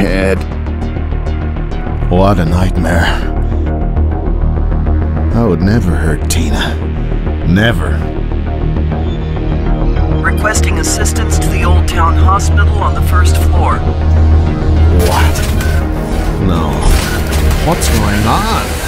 head. What a nightmare. I would never hurt Tina. Never. Requesting assistance to the Old Town Hospital on the first floor. What? No. What's going on?